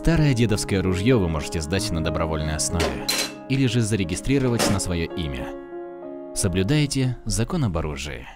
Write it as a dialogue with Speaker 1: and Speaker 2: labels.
Speaker 1: Старое дедовское ружье вы можете сдать на добровольной основе или же зарегистрировать на свое имя. Соблюдайте закон об оружии.